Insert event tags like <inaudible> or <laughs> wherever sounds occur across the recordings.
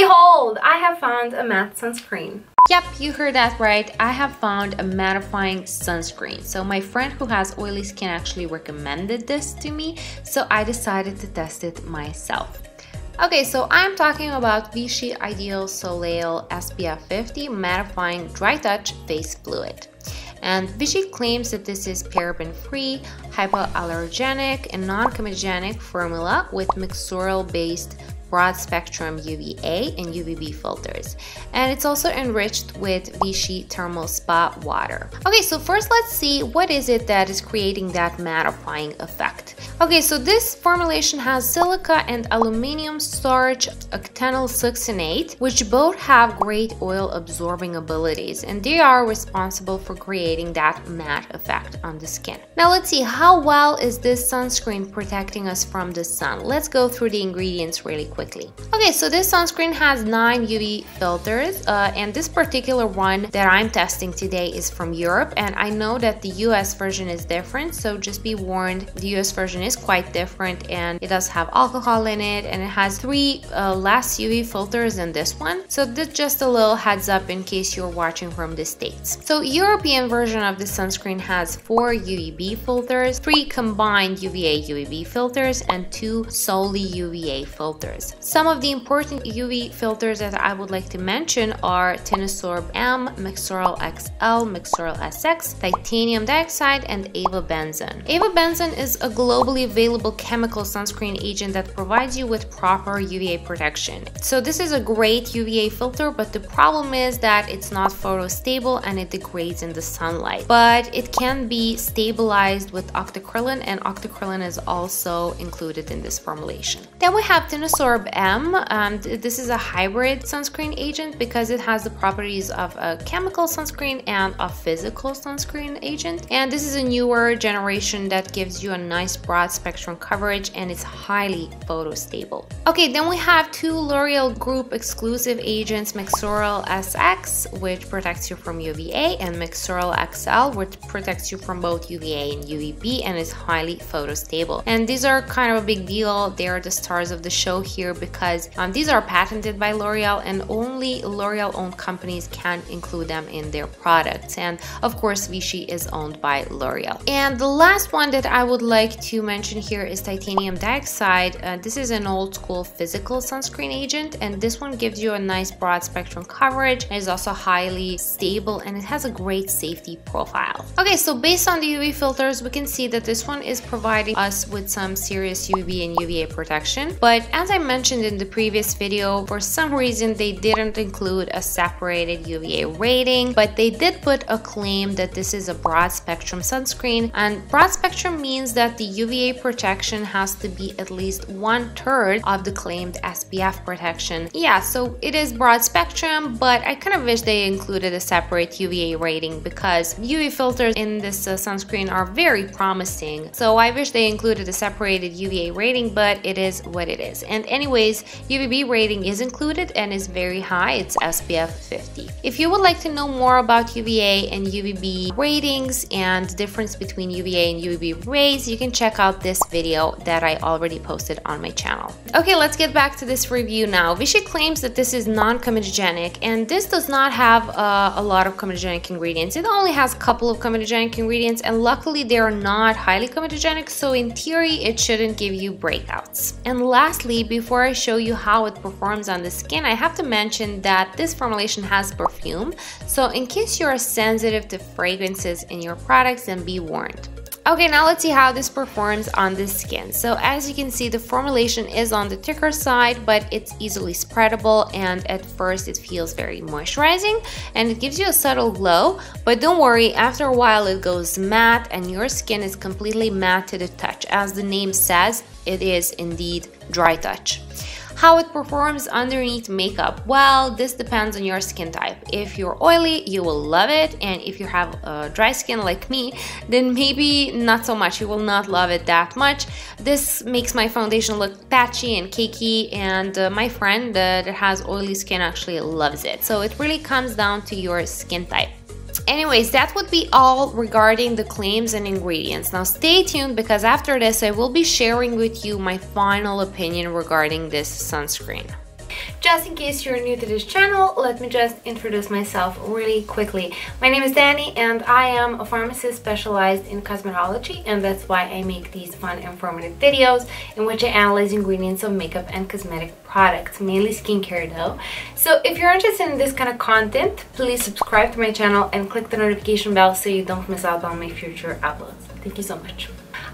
Behold, I have found a matte sunscreen. Yep, you heard that right. I have found a mattifying sunscreen. So my friend who has oily skin actually recommended this to me, so I decided to test it myself. Okay, so I'm talking about Vichy Ideal Soleil SPF 50 Mattifying Dry Touch Face Fluid. And Vichy claims that this is paraben-free, hypoallergenic, and non-comedogenic formula with Mexoryl-based broad spectrum UVA and UVB filters. And it's also enriched with Vichy Thermal Spa water. Okay, so first let's see what is it that is creating that mattifying effect. Okay, so this formulation has silica and aluminum starch octenyl succinate, which both have great oil absorbing abilities, and they are responsible for creating that matte effect on the skin. Now let's see, how well is this sunscreen protecting us from the sun? Let's go through the ingredients really quick quickly. Okay, so this sunscreen has 9 UV filters uh, and this particular one that I'm testing today is from Europe and I know that the US version is different so just be warned the US version is quite different and it does have alcohol in it and it has 3 uh, less UV filters than this one so this just a little heads up in case you're watching from the States. So European version of the sunscreen has 4 UVB filters, 3 combined UVA UVB filters and 2 solely UVA filters. Some of the important UV filters that I would like to mention are Tinosorb M, Mexoryl XL, Mexoryl SX, titanium dioxide, and avobenzone. Avobenzone is a globally available chemical sunscreen agent that provides you with proper UVA protection. So this is a great UVA filter, but the problem is that it's not photostable and it degrades in the sunlight. But it can be stabilized with octocrylene and octocrylene is also included in this formulation. Then we have Tinosorb M. Um, this is a hybrid sunscreen agent because it has the properties of a chemical sunscreen and a physical sunscreen agent. And this is a newer generation that gives you a nice broad spectrum coverage and it's highly photostable. Okay, then we have two L'Oreal Group exclusive agents, Mexoryl SX, which protects you from UVA, and Mexoryl XL, which protects you from both UVA and UVB and is highly photostable. And these are kind of a big deal. They are the stars of the show here here because um, these are patented by L'Oreal and only L'Oreal owned companies can include them in their products. And of course, Vichy is owned by L'Oreal. And the last one that I would like to mention here is titanium dioxide. Uh, this is an old school physical sunscreen agent and this one gives you a nice broad spectrum coverage. It is also highly stable and it has a great safety profile. Okay, so based on the UV filters, we can see that this one is providing us with some serious UV and UVA protection. But as I mentioned, mentioned in the previous video, for some reason they didn't include a separated UVA rating, but they did put a claim that this is a broad spectrum sunscreen. And broad spectrum means that the UVA protection has to be at least one third of the claimed SPF protection. Yeah, so it is broad spectrum, but I kind of wish they included a separate UVA rating because UV filters in this uh, sunscreen are very promising. So I wish they included a separated UVA rating, but it is what it is. And anyway, Anyways, UVB rating is included and is very high, it's SPF 50. If you would like to know more about UVA and UVB ratings and difference between UVA and UVB rays, you can check out this video that I already posted on my channel. Okay, let's get back to this review now. Vichy claims that this is non-comedogenic and this does not have uh, a lot of comedogenic ingredients. It only has a couple of comedogenic ingredients and luckily they are not highly comedogenic so in theory it shouldn't give you breakouts. And lastly, before before I show you how it performs on the skin, I have to mention that this formulation has perfume, so in case you are sensitive to fragrances in your products, then be warned. Okay, now let's see how this performs on the skin. So as you can see, the formulation is on the thicker side, but it's easily spreadable and at first it feels very moisturizing and it gives you a subtle glow, but don't worry, after a while it goes matte and your skin is completely matte to the touch. As the name says, it is indeed dry touch. How it performs underneath makeup? Well, this depends on your skin type. If you're oily, you will love it, and if you have a dry skin like me, then maybe not so much. You will not love it that much. This makes my foundation look patchy and cakey, and uh, my friend that has oily skin actually loves it. So it really comes down to your skin type. Anyways, that would be all regarding the claims and ingredients. Now stay tuned because after this I will be sharing with you my final opinion regarding this sunscreen. Just in case you're new to this channel, let me just introduce myself really quickly. My name is Danny and I am a pharmacist specialized in cosmetology and that's why I make these fun informative videos in which I analyze ingredients of makeup and cosmetic products, mainly skincare though. So if you're interested in this kind of content, please subscribe to my channel and click the notification bell so you don't miss out on my future uploads. Thank you so much.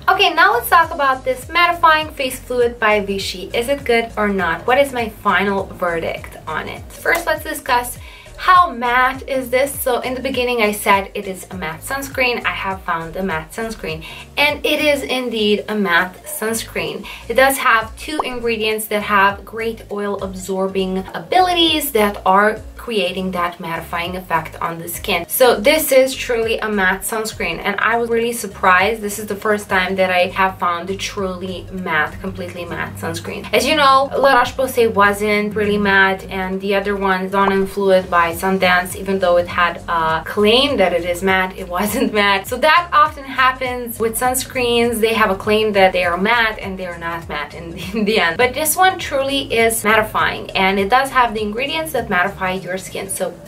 Okay, now let's talk about this mattifying face fluid by Vichy. Is it good or not? What is my final verdict on it? First, let's discuss how matte is this? So in the beginning I said it is a matte sunscreen. I have found a matte sunscreen and it is indeed a matte sunscreen. It does have two ingredients that have great oil absorbing abilities that are creating that mattifying effect on the skin. So this is truly a matte sunscreen and I was really surprised. This is the first time that I have found a truly matte, completely matte sunscreen. As you know, La Roche-Posay wasn't really matte and the other one, Sonnenfluid by Sundance, even though it had a claim that it is matte, it <laughs> wasn't matte. So that often happens with sunscreens. They have a claim that they are matte and they are not matte in, <laughs> the end. But this one truly is mattifying and it does have the ingredients that mattify your skin. So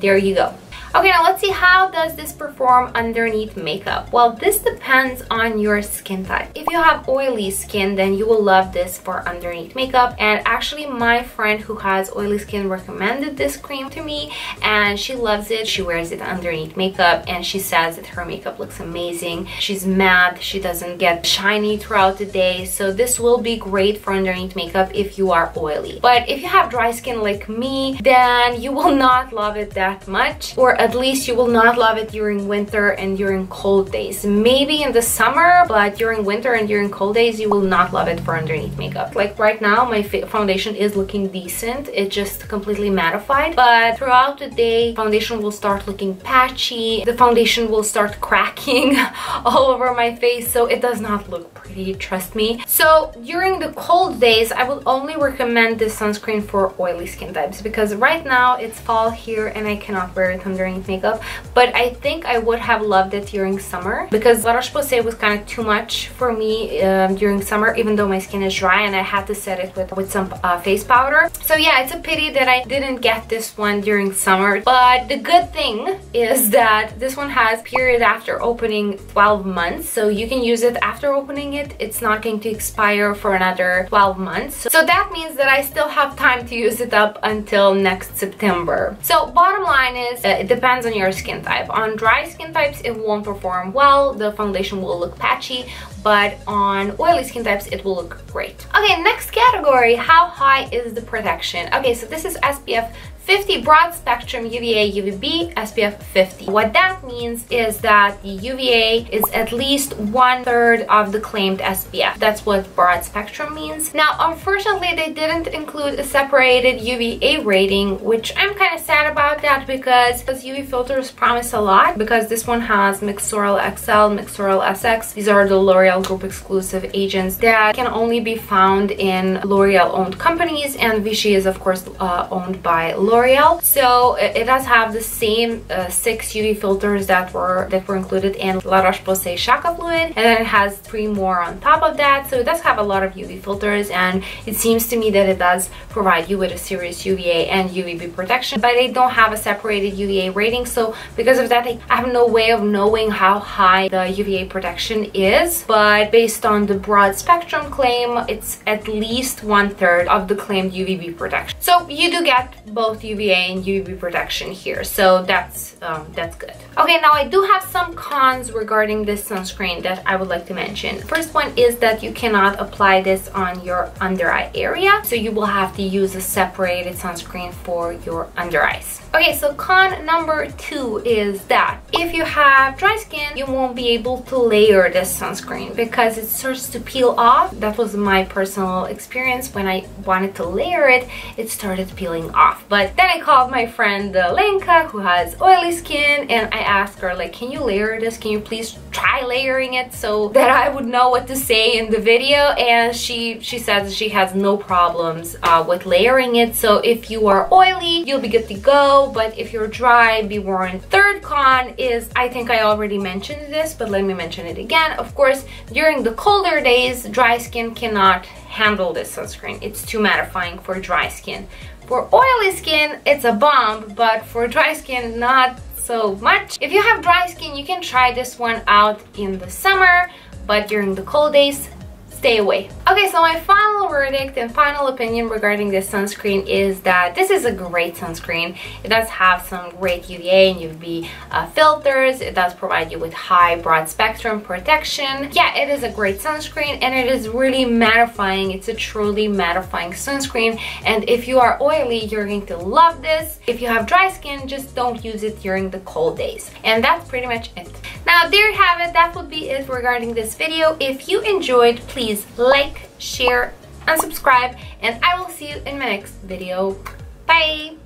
there you go. Okay, now let's see how does this perform underneath makeup. Well, this depends on your skin type. If you have oily skin, then you will love this for underneath makeup. And actually, my friend who has oily skin recommended this cream to me and she loves it. She wears it underneath makeup and she says that her makeup looks amazing. She's matte, she doesn't get shiny throughout the day. So this will be great for underneath makeup if you are oily. But if you have dry skin like me, then you will <laughs> not love it that much or at least you will not love it during winter and during cold days. Maybe in the summer, but during winter and during cold days, you will not love it for underneath makeup. Like right now, my foundation is looking decent. It just completely mattified, but throughout the day, foundation will start looking patchy. The foundation will start <laughs> cracking <laughs> all over my face, so it does not look pretty, trust me. So during the cold days, I would only recommend this sunscreen for oily skin types because right now it's fall here and I cannot wear it under makeup but I think I would have loved it during summer because La Roche-Posay was kind of too much for me um, during summer even though my skin is dry and I had to set it with, with some uh, face powder. So yeah it's a pity that I didn't get this one during summer. But the good thing is that this one has period after opening 12 months. So you can use it after opening it. It's not going to expire for another 12 months. So that means that I still have time to use it up until next September. So bottom line is uh, it depends on your skin type. On dry skin types, it won't perform well. The foundation will look patchy, but on oily skin types, it will look great. Okay, next category, how high is the protection? Okay, so this is SPF 50 broad spectrum UVA UVB SPF 50. What that means is that the UVA is at least one third of the claimed SPF. That's what broad spectrum means. Now, unfortunately, they didn't include a separated UVA rating, which I'm kind of sad about that because UV filters promise a lot because this one has Mexoryl XL, Mexoryl SX. These are the L'Oreal Group exclusive agents that can only be found in L'Oreal owned companies and Vichy is of course uh, owned by L'Oreal L'Oreal. So it does have the same uh, six UV filters that were that were included in La Roche-Posay Shaka Fluid, and then it has three more on top of that. So it does have a lot of UV filters, and it seems to me that it does provide you with a serious UVA and UVB protection, but they don't have a separated UVA rating. So because of that, I have no way of knowing how high the UVA protection is. But based on the broad spectrum claim, it's at least one third of the claimed UVB protection. So you do get both UVA and UV protection here. So that's um, that's good okay now I do have some cons regarding this sunscreen that I would like to mention first one is that you cannot apply this on your under eye area so you will have to use a separated sunscreen for your under eyes Okay, so con number two is that if you have dry skin, you won't be able to layer this sunscreen because it starts to peel off. That was my personal experience when I wanted to layer it, it started peeling off. But then I called my friend uh, Lenka who has oily skin and I asked her like, can you layer this? Can you please try layering it so that I would know what to say in the video? And she, she says she has no problems uh, with layering it. So if you are oily, you'll be good to go but if you're dry, be warned. Third con is, I think I already mentioned this, but let me mention it again. Of course, during the colder days, dry skin cannot handle this sunscreen. It's too mattifying for dry skin. For oily skin, it's a bomb, but for dry skin, not so much. If you have dry skin, you can try this one out in the summer, but during the cold days, stay away. Okay, so my final verdict and final opinion regarding this sunscreen is that this is a great sunscreen. It does have some great UVA and UVB uh, filters. It does provide you with high broad spectrum protection. Yeah, it is a great sunscreen and it is really mattifying. It's a truly mattifying sunscreen. And if you are oily, you're going to love this. If you have dry skin, just don't use it during the cold days. And that's pretty much it. Now, there you have it. That would be it regarding this video. If you enjoyed, please like, share, and subscribe, and I will see you in my next video. Bye!